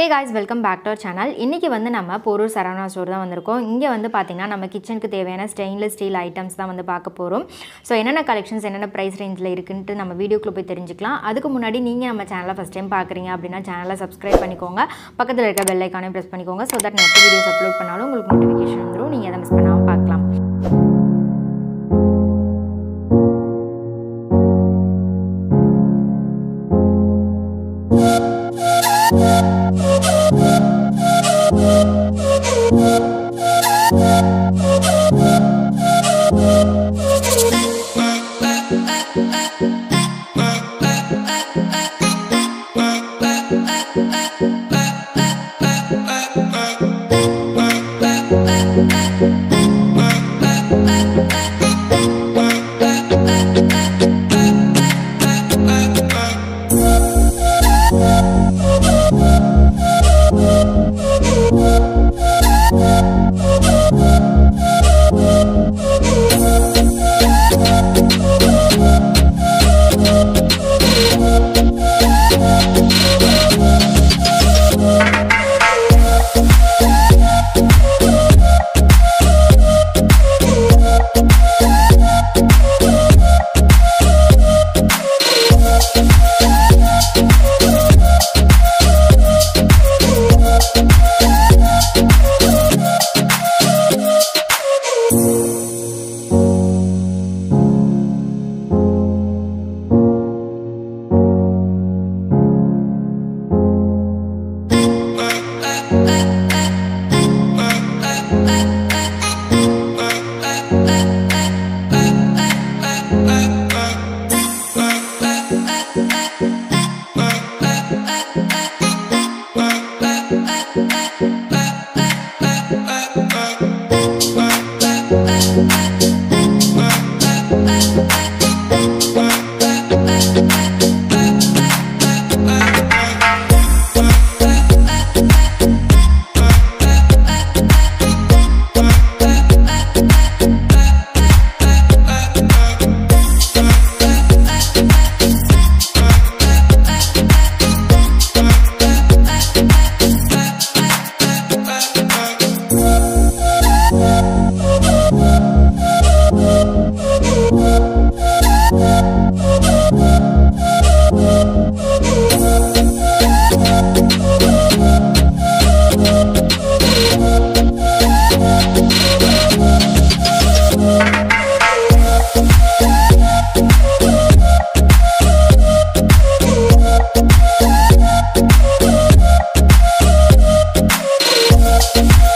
Hey guys welcome back to our channel இன்றைக்கி வந்து நம்ம போரூர் சரவணா ஸ்டோர் தான் வந்திருக்கோம். இங்கே வந்து பார்த்திங்கன்னா நம்ம கிச்சனுக்கு தேவையான ஸ்டெயின்லெஸ் ஸ்டீல் ஐட்டம்ஸ் தான் வந்து பார்க்க போகிறோம் ஸோ என்னென்ன கலெக்ஷன்ஸ் என்னென்ன ப்ரைஸ் ரேஞ்சில் இருக்குன்ட்டு நம்ம வீடியோக்குள்ளே போய் தெரிஞ்சுக்கலாம். அதுக்கு முன்னாடி நீங்கள் நம்ம சேனலை ஃபஸ்ட் டைம் பார்க்குறீங்க அப்படின்னா சேனலை சப்ஸ்கிரைப் பண்ணிக்கோங்க. பக்கத்தில் இருக்க பெல் ஐக்கானே ப்ரெஸ் பண்ணிக்கோங்க. So that next videos upload பண்ணாலும் உங்களுக்கு நோட்டிஃபிகேஷன் வந்துடும் நீங்கள் அதை மிஸ் பண்ணாமல் பார்க்கலாம் Thank eh, Thank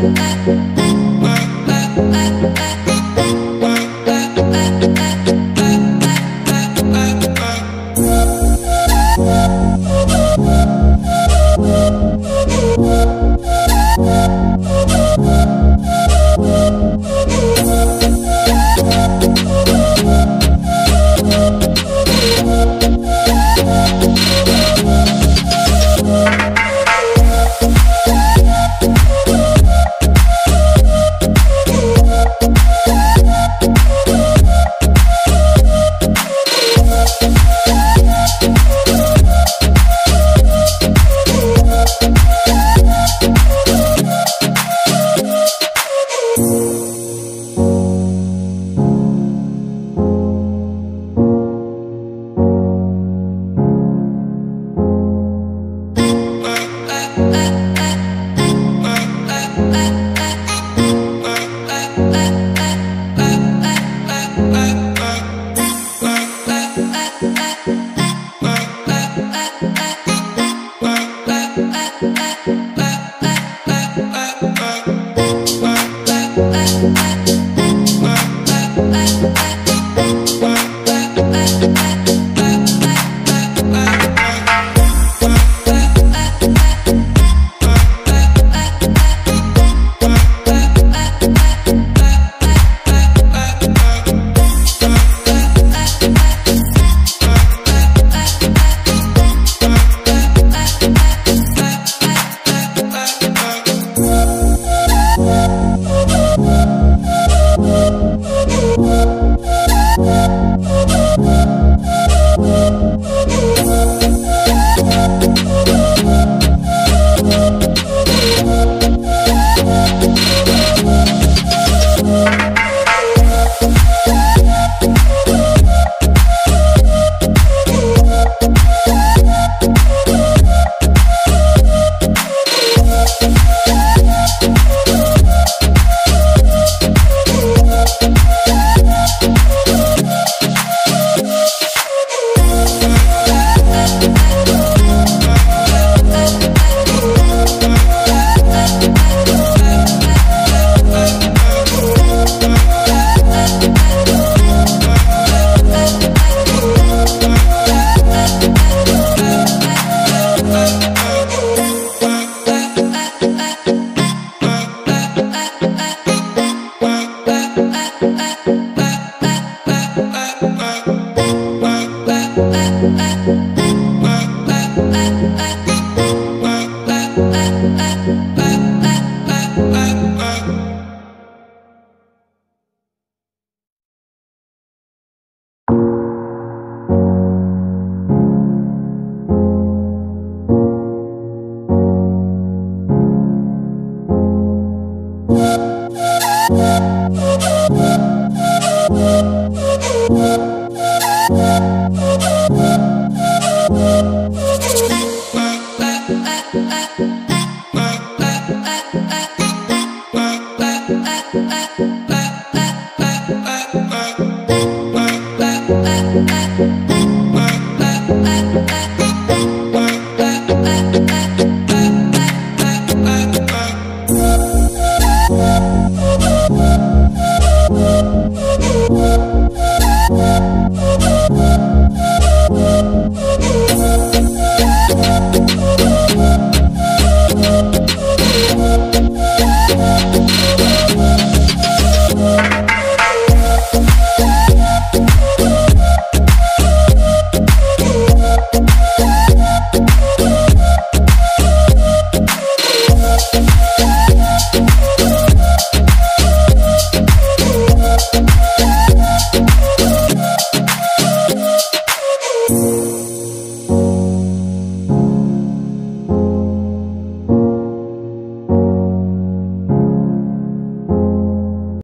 back. uh, uh.